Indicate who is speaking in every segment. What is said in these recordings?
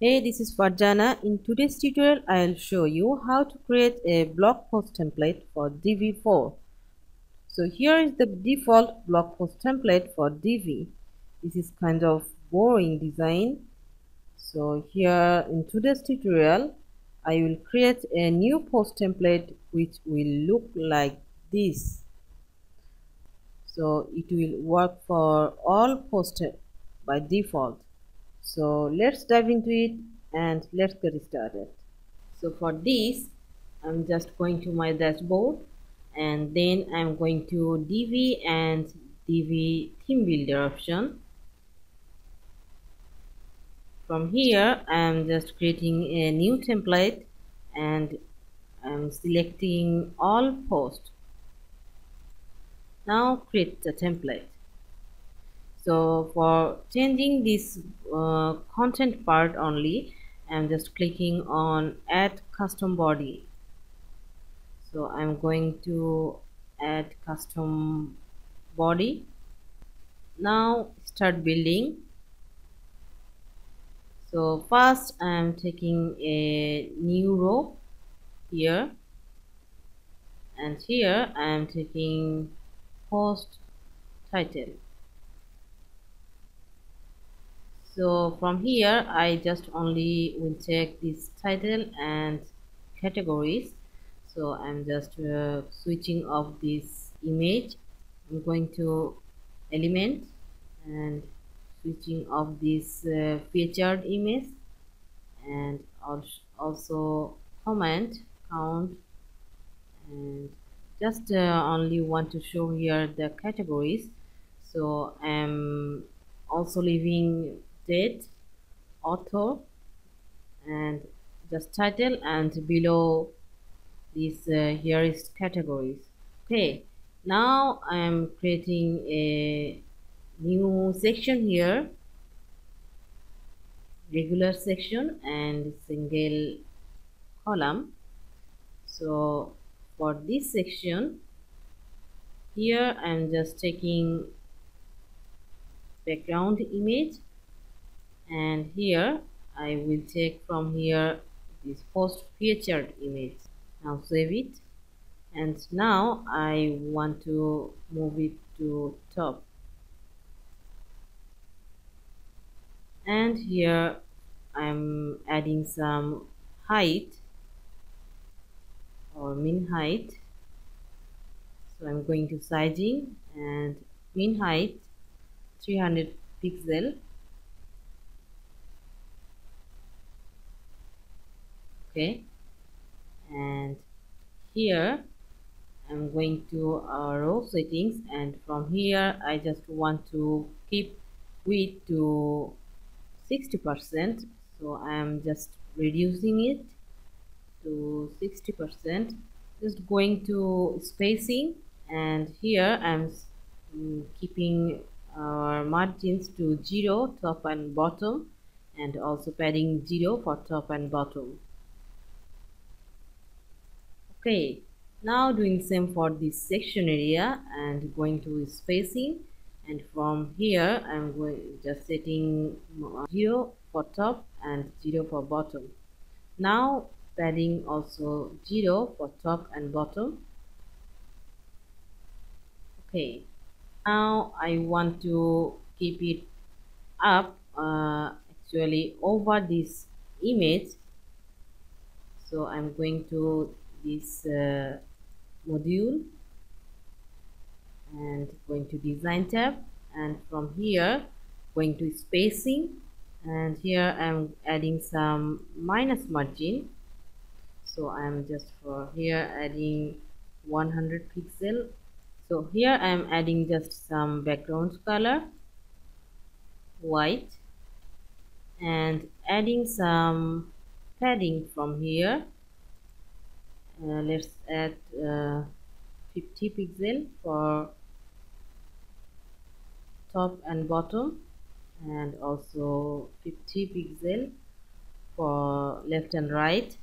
Speaker 1: Hey, this is Farjana. In today's tutorial, I'll show you how to create a blog post template for Divi 4. So here is the default blog post template for Divi. This is kind of boring design. So here in today's tutorial, I will create a new post template which will look like this. So it will work for all posts by default so let's dive into it and let's get started. So for this I'm just going to my dashboard and then I'm going to Divi and Divi theme builder option. From here I'm just creating a new template and I'm selecting all posts. Now create the template so for changing this uh, content part only I'm just clicking on add custom body. So I'm going to add custom body. Now start building. So first I'm taking a new row here. And here I'm taking post title so from here I just only will check this title and categories. So I'm just uh, switching off this image. I'm going to element and switching off this uh, featured image. And also comment count and just uh, only want to show here the categories. So I'm also leaving date author and just title and below this uh, here is categories. Okay now I am creating a new section here. Regular section and single column. So for this section here I am just taking background image and here I will take from here this post featured image. Now save it. And now I want to move it to top. And here I'm adding some height or min height. So I'm going to sizing and min height 300 pixel okay. And here I'm going to our row settings and from here I just want to keep width to 60% so I am just reducing it to 60% just going to spacing and here I'm mm, keeping our margins to 0 top and bottom and also padding 0 for top and bottom okay now doing same for this section area and going to spacing. And from here I'm going just setting 0 for top and 0 for bottom. Now padding also 0 for top and bottom. Okay now I want to keep it up uh, actually over this image. So I'm going to this uh, module and going to design tab. And from here going to spacing. And here I'm adding some minus margin. So I'm just for here adding 100 pixel. So here I'm adding just some background color white and adding some padding from here let's add uh, 50 pixel for top and bottom and also 50 pixel for left and right.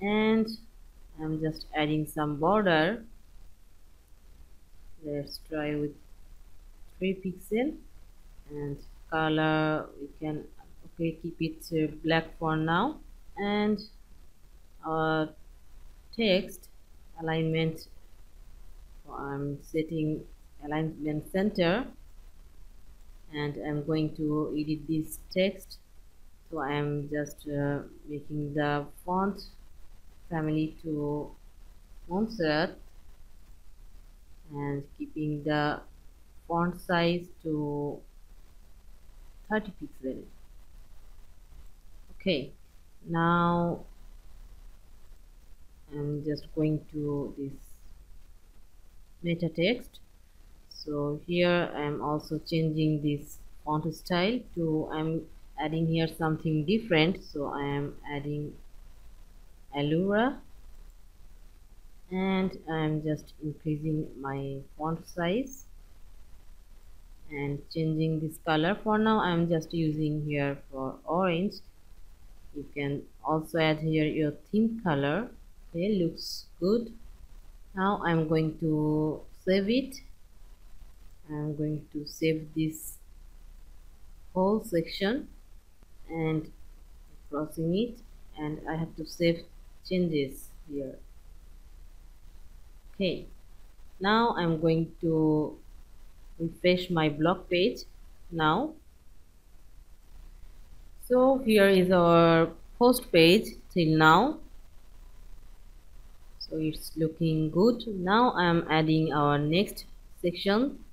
Speaker 1: And I'm just adding some border. Let's try with 3 pixel and color we can okay keep it uh, black for now and our text alignment. I'm setting alignment center and I'm going to edit this text. So I'm just uh, making the font family to Montserrat and keeping the font size to 30 pixels okay now I'm just going to this meta text. So here I'm also changing this font style to I'm adding here something different. So I am adding Allura. And I'm just increasing my font size and changing this color. For now I'm just using here for orange you can also add here your theme color. Okay looks good. Now I'm going to save it. I'm going to save this whole section and crossing it and I have to save changes here. Okay now I'm going to refresh my blog page. Now so here is our post page till now. So it's looking good. Now I'm adding our next section.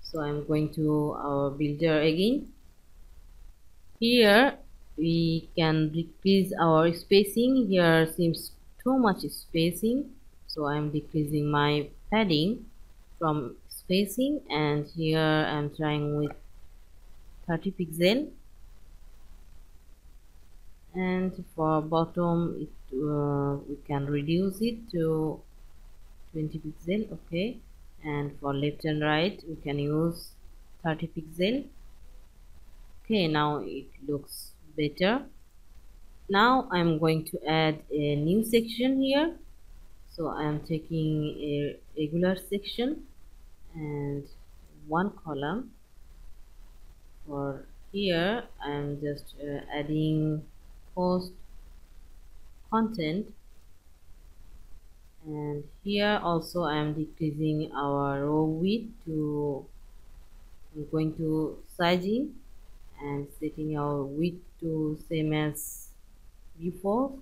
Speaker 1: So I'm going to our builder again. Here we can decrease our spacing. Here seems too much spacing. So I'm decreasing my padding from spacing. And here I'm trying with 30 pixel and for bottom it uh, we can reduce it to 20 pixel okay? And for left and right we can use 30 pixel. Okay now it looks better. Now I'm going to add a new section here. So I am taking a regular section and one column. For here I am just uh, adding post content. And here also I am decreasing our row width to I'm going to sizing and setting our width to same as before.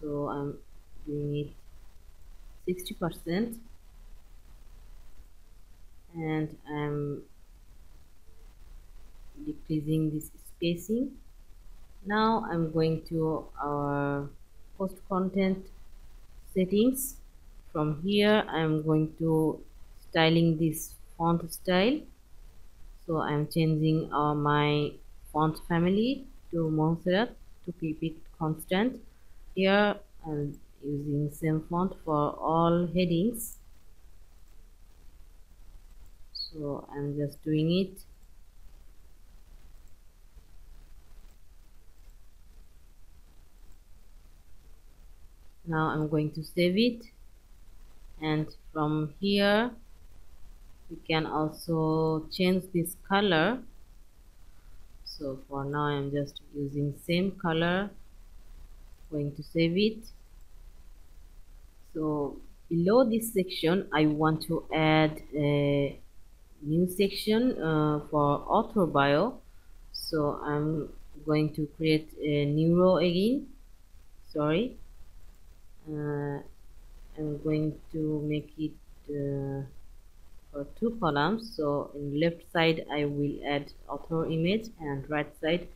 Speaker 1: So I'm doing it 60 percent. And I'm decreasing this spacing now I'm going to our post content settings. From here I'm going to styling this font style. So I'm changing uh, my font family to Montserrat to keep it constant. Here I'm using same font for all headings. So I'm just doing it now I'm going to save it. And from here we can also change this color. So for now I'm just using same color. Going to save it. So below this section I want to add a new section uh, for author bio so I'm going to create a new row again. Sorry uh, I'm going to make it uh, for two columns. So in left side I will add author image and right side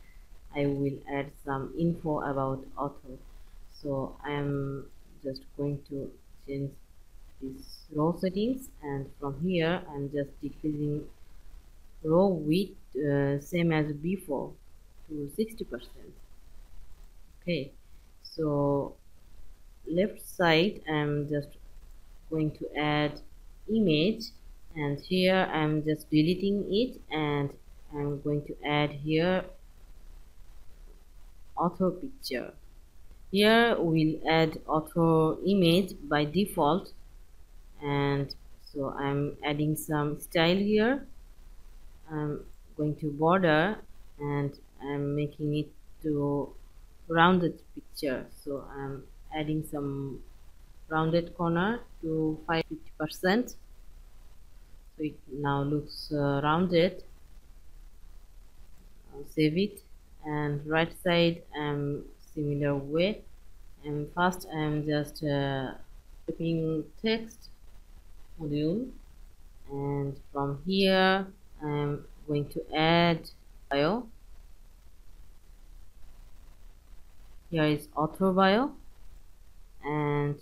Speaker 1: I will add some info about author. So I am just going to change these row settings and from here I'm just decreasing row width uh, same as before to 60 percent. Okay so left side I'm just going to add image and here I'm just deleting it and I'm going to add here author picture. Here we'll add author image by default and so I'm adding some style here. I'm going to border and I'm making it to rounded picture so I'm adding some rounded corner to 50 percent. So it now looks uh, rounded. I'll save it. And right side I'm similar way. And first I'm just uh, typing text module. And from here I'm going to add bio. Here is author bio and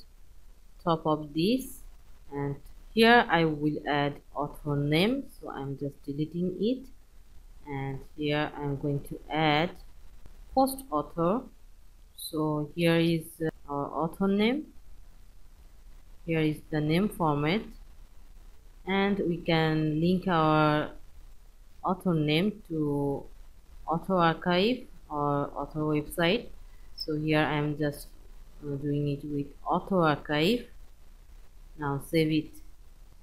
Speaker 1: top of this. And here I will add author name so I'm just deleting it. And here I'm going to add post author. So here is uh, our author name. Here is the name format. And we can link our author name to author archive or author website. So here I am just doing it with auto archive. Now save it.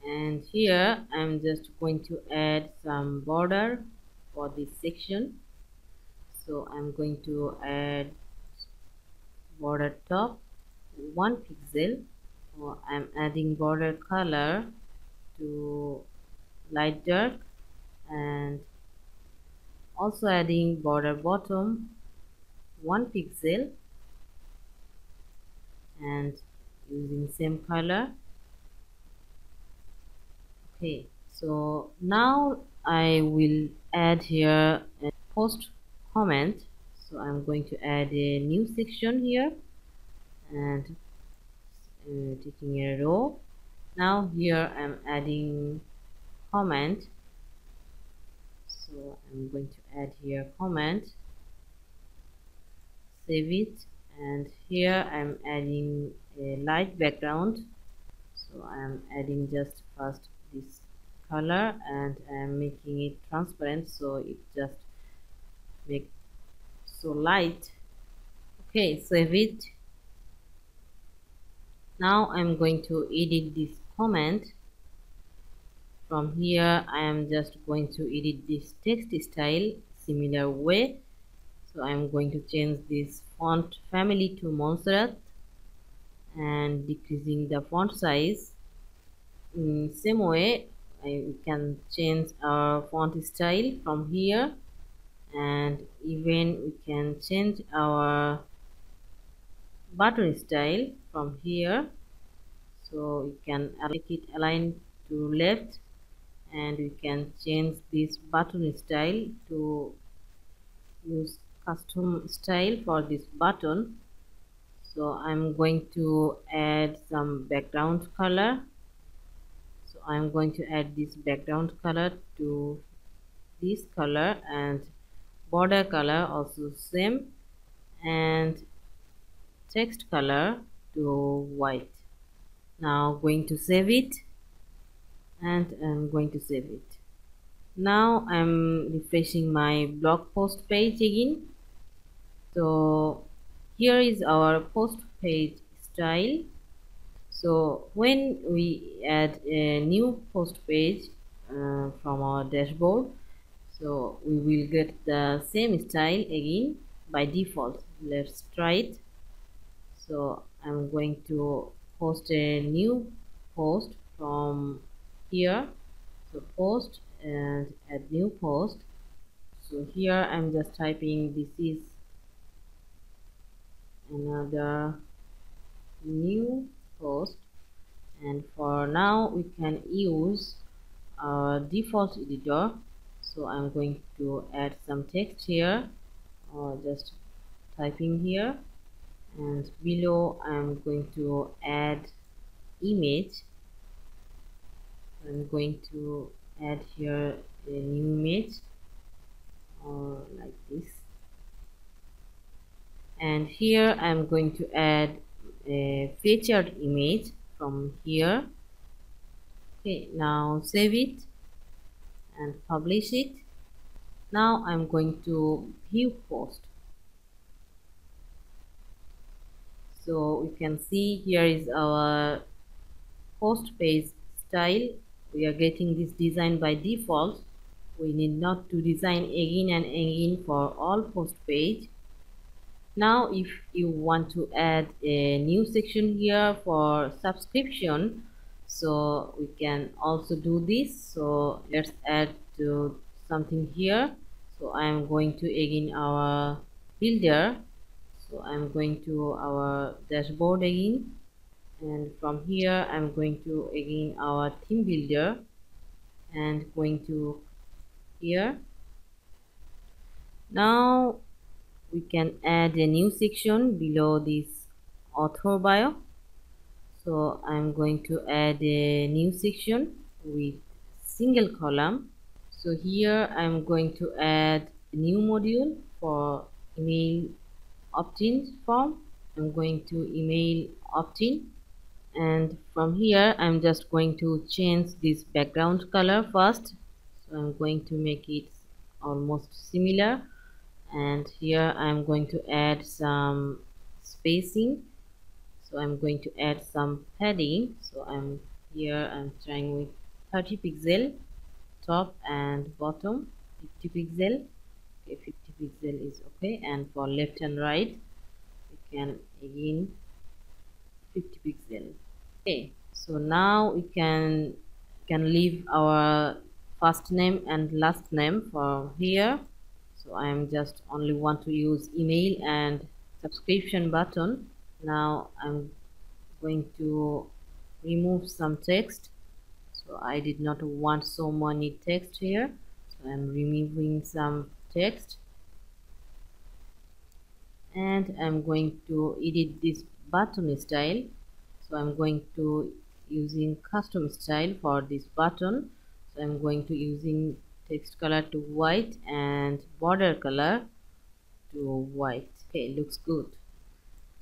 Speaker 1: And here I'm just going to add some border for this section. So I'm going to add border top one pixel so I'm adding border color to light dark and also adding border bottom one pixel and using same color. Okay so now I will add here a post comment. So I'm going to add a new section here and uh, taking a row. Now here I'm adding comment. So I'm going to add here comment. Save it and here I'm adding a light background. So I'm adding just first this color and I'm making it transparent. So it just make so light. Okay save it. Now I'm going to edit this comment. From here I am just going to edit this text style similar way so I'm going to change this font family to Montserrat and decreasing the font size. In same way I can change our font style from here and even we can change our button style from here. So you can make it align to left and we can change this button style to use custom style for this button. So I'm going to add some background color. So I'm going to add this background color to this color and border color also same and text color to white. Now going to save it and I'm going to save it. Now I'm refreshing my blog post page again so here is our post page style. So when we add a new post page uh, from our dashboard so we will get the same style again by default. Let's try it. So I'm going to post a new post from here. So post and add new post. So here I'm just typing this is another new post. And for now we can use our default editor. So I'm going to add some text here or just typing here. And below I'm going to add image. I'm going to add here a new image or like this and here I'm going to add a featured image from here. Okay now save it and publish it. Now I'm going to view post. So we can see here is our post page style. We are getting this design by default. We need not to design again and again for all post page now if you want to add a new section here for subscription so we can also do this. So let's add to something here. So i'm going to again our builder. So i'm going to our dashboard again. And from here i'm going to again our theme builder. And going to here. Now we can add a new section below this author bio. So I'm going to add a new section with single column. So here I'm going to add a new module for email opt-in form. I'm going to email opt-in. And from here I'm just going to change this background color first. So I'm going to make it almost similar and here I'm going to add some spacing. So I'm going to add some padding. So I'm here I'm trying with 30 pixel top and bottom 50 pixel. Okay 50 pixel is okay. And for left and right we can again 50 pixel. Okay so now we can can leave our first name and last name for here so I am just only want to use email and subscription button. Now I'm going to remove some text. So I did not want so many text here. So I'm removing some text. And I'm going to edit this button style. So I'm going to using custom style for this button. So I'm going to using text color to white and border color to white. Okay looks good.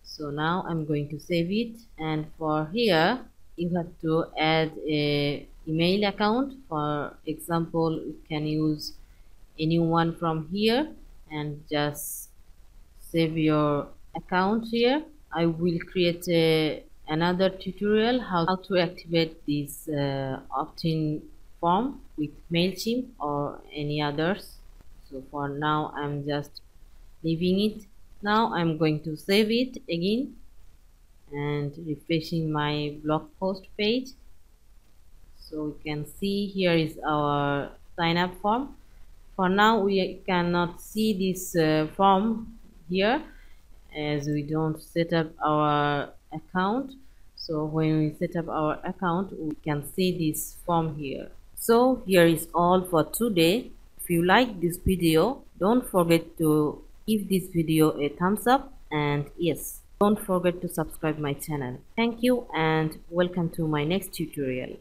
Speaker 1: So now I'm going to save it. And for here you have to add a email account. For example you can use anyone from here and just save your account here. I will create a, another tutorial how, to activate this uh, opt-in form with MailChimp or any others. So for now I'm just leaving it. Now I'm going to save it again and refreshing my blog post page. So we can see here is our sign up form. For now we cannot see this uh, form here as we don't set up our account. So when we set up our account we can see this form here so here is all for today. If you like this video don't forget to give this video a thumbs up and yes don't forget to subscribe my channel. Thank you and welcome to my next tutorial